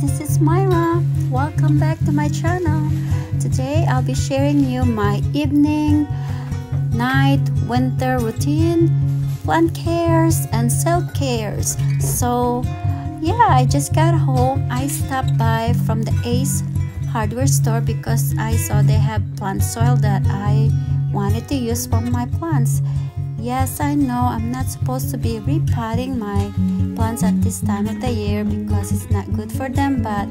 this is Myra. Welcome back to my channel. Today I'll be sharing you my evening, night, winter routine, plant cares and self cares. So yeah, I just got home. I stopped by from the Ace hardware store because I saw they have plant soil that I wanted to use for my plants. Yes, I know I'm not supposed to be repotting my plants at this time of the year because it's not good for them, but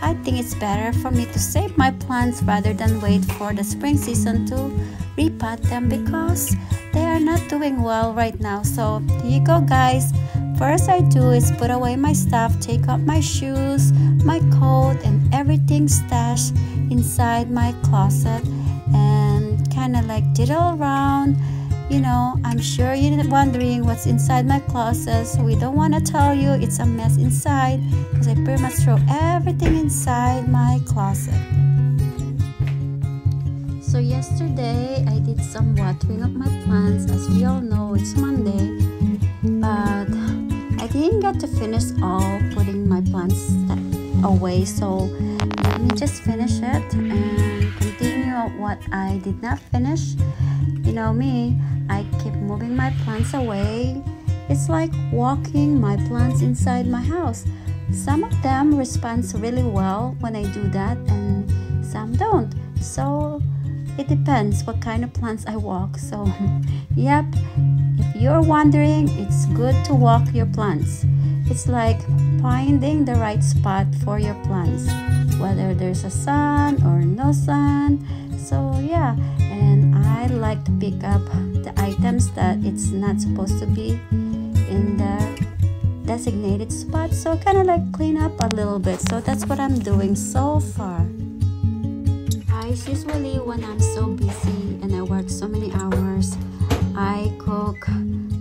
I think it's better for me to save my plants rather than wait for the spring season to repot them because they are not doing well right now. So here you go guys. First I do is put away my stuff, take out my shoes, my coat and everything stashed inside my closet and kind of like diddle around you know, I'm sure you're wondering what's inside my closet, we don't want to tell you it's a mess inside because I pretty much throw everything inside my closet. So yesterday I did some watering of my plants. As we all know, it's Monday, but I didn't get to finish all putting my plants away. So let me just finish it and continue what I did not finish. You know me, I keep moving my plants away. It's like walking my plants inside my house. Some of them respond really well when I do that, and some don't. So it depends what kind of plants I walk. So, yep, if you're wondering, it's good to walk your plants. It's like finding the right spot for your plants, whether there's a sun or no sun. So, yeah, I like to pick up the items that it's not supposed to be in the designated spot. So kind of like clean up a little bit. So that's what I'm doing so far. Guys usually when I'm so busy and I work so many hours I cook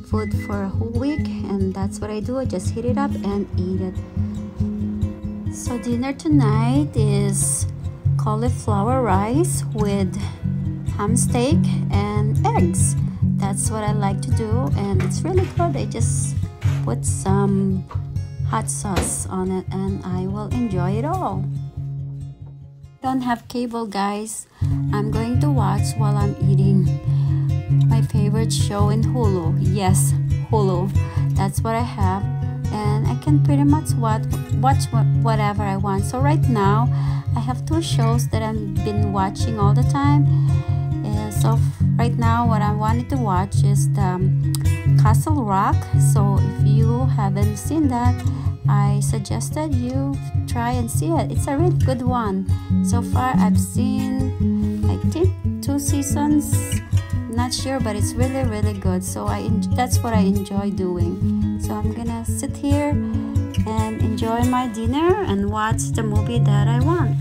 food for a whole week and that's what I do. I just heat it up and eat it. So dinner tonight is cauliflower rice with ham steak and eggs. That's what I like to do and it's really good. I just put some hot sauce on it and I will enjoy it all. Don't have cable guys. I'm going to watch while I'm eating my favorite show in Hulu. Yes Hulu. That's what I have and I can pretty much watch watch whatever I want. So right now I have two shows that I've been watching all the time so right now what I wanted to watch is the um, Castle Rock. So if you haven't seen that I suggested you try and see it. It's a really good one. So far I've seen I think two seasons. Not sure but it's really really good. So I that's what I enjoy doing. So I'm gonna sit here and enjoy my dinner and watch the movie that I want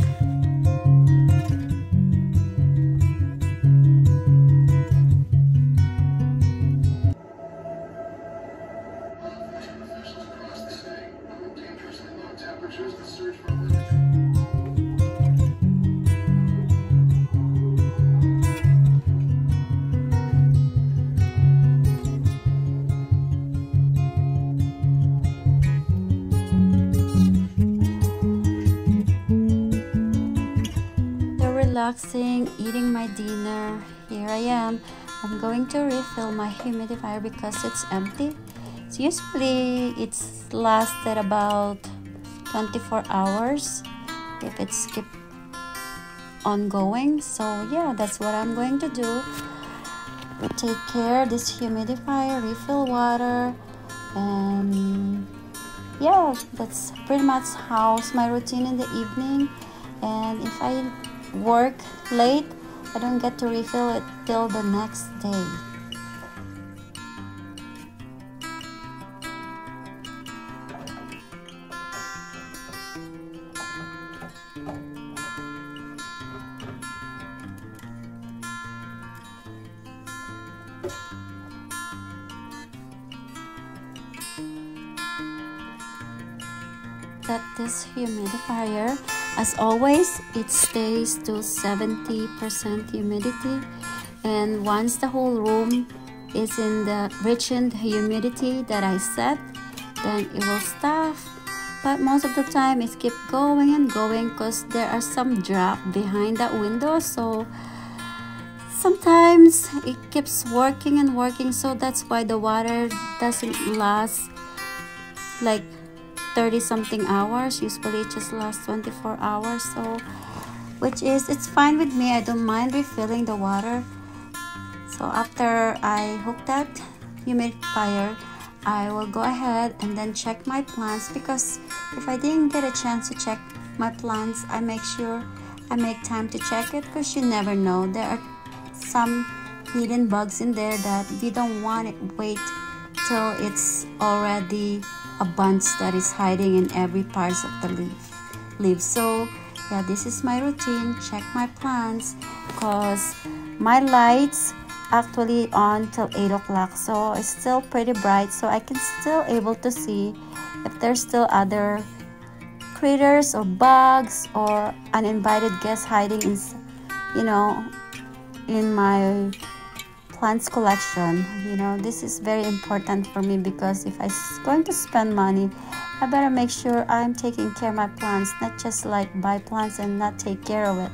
relaxing, eating my dinner. Here I am. I'm going to refill my humidifier because it's empty. Usually it's lasted about 24 hours if it's keep ongoing. So yeah, that's what I'm going to do. Take care this humidifier, refill water, and yeah, that's pretty much how's my routine in the evening. And if I work late, I don't get to refill it till the next day. Set this humidifier as always, it stays to 70% humidity. And once the whole room is in the reaching humidity that I set, then it will stop but most of the time it keep going and going because there are some drop behind that window. So sometimes it keeps working and working. So that's why the water doesn't last like 30 something hours. Usually it just lasts 24 hours. So which is it's fine with me. I don't mind refilling the water. So after I hook that humidifier I will go ahead and then check my plants because if I didn't get a chance to check my plants I make sure I make time to check it because you never know. There are some hidden bugs in there that we don't want it wait till it's already a bunch that is hiding in every part of the leaf leaf. So yeah this is my routine. Check my plants because my lights actually on till 8 o'clock so it's still pretty bright. So I can still able to see if there's still other critters or bugs or uninvited guests hiding in you know in my plants collection. You know this is very important for me because if i'm going to spend money i better make sure i'm taking care of my plants not just like buy plants and not take care of it.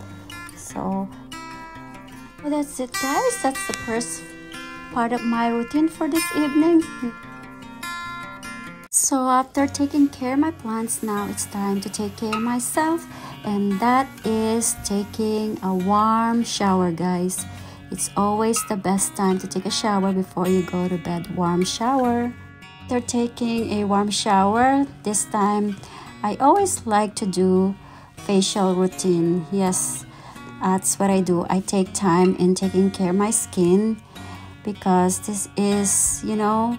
So well, that's it guys. That's the first part of my routine for this evening. So after taking care of my plants now it's time to take care of myself and that is taking a warm shower guys it's always the best time to take a shower before you go to bed. Warm shower. After taking a warm shower this time i always like to do facial routine. Yes that's what i do. I take time in taking care of my skin because this is you know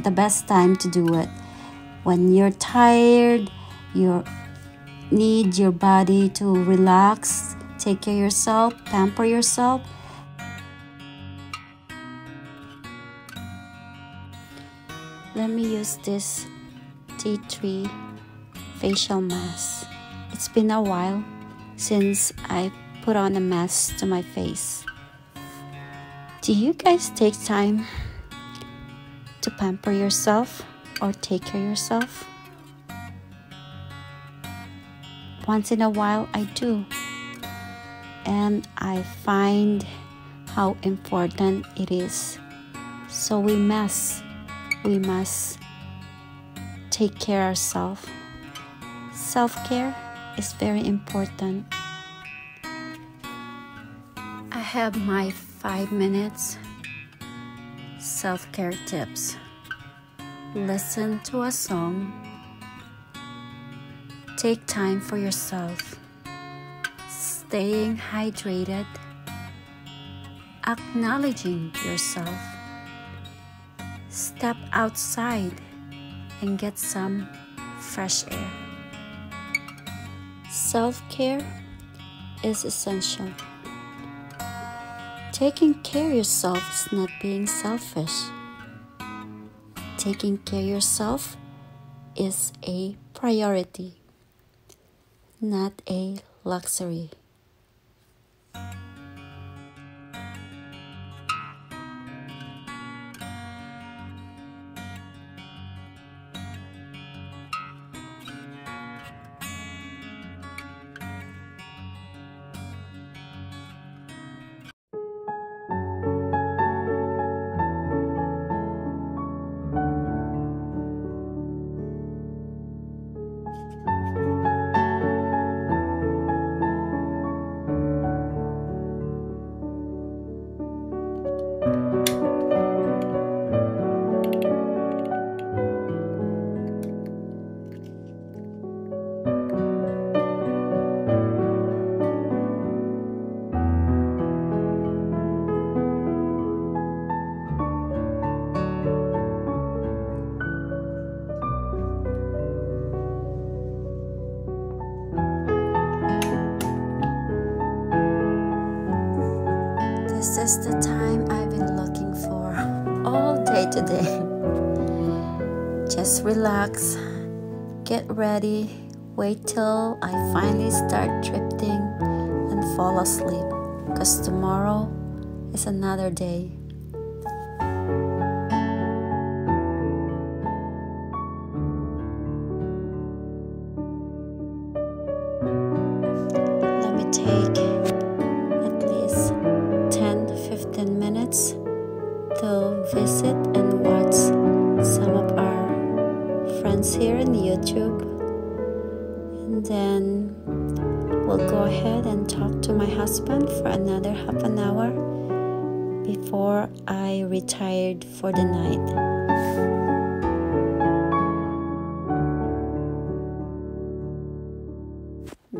the best time to do it. When you're tired you need your body to relax take care of yourself pamper yourself let me use this tea tree facial mask it's been a while since i put on a mask to my face do you guys take time to pamper yourself or take care of yourself? Once in a while, I do. And I find how important it is. So we must, we must take care of ourselves. Self care is very important. I have my five minutes self care tips. Listen to a song. Take time for yourself. Staying hydrated. Acknowledging yourself. Step outside and get some fresh air. Self care is essential. Taking care of yourself is not being selfish. Taking care of yourself is a priority, not a luxury. Is the time I've been looking for all day today. Just relax, get ready, wait till I finally start drifting and fall asleep because tomorrow is another day. Here in YouTube. And then we'll go ahead and talk to my husband for another half an hour before I retired for the night.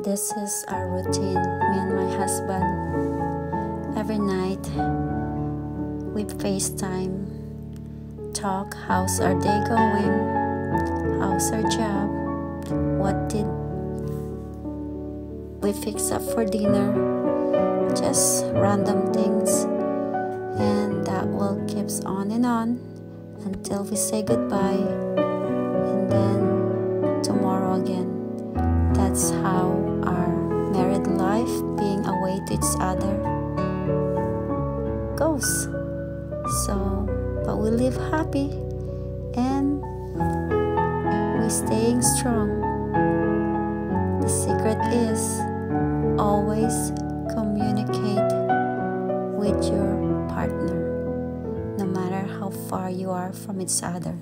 This is our routine, me and my husband. Every night we FaceTime, talk how's our day going, how's our job, what did we fix up for dinner, just random things, and that will keeps on and on until we say goodbye, and then tomorrow again. That's how our married life, being away to each other, goes. So, but we live happy and staying strong. The secret is always communicate with your partner, no matter how far you are from each other.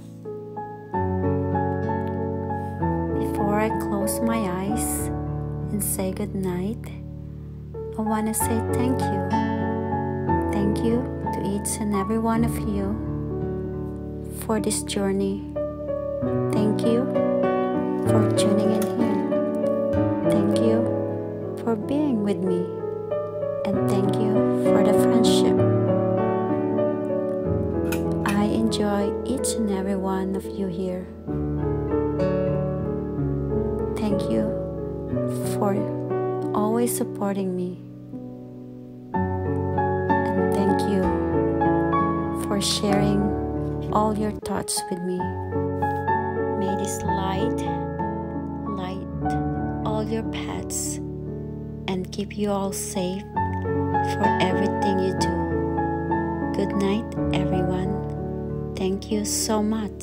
Before I close my eyes and say good night, I want to say thank you. Thank you to each and every one of you for this journey. Thank you for tuning in here. Thank you for being with me. And thank you for the friendship. I enjoy each and every one of you here. Thank you for always supporting me. And thank you for sharing all your thoughts with me. This light light all your paths and keep you all safe for everything you do. Good night, everyone. Thank you so much.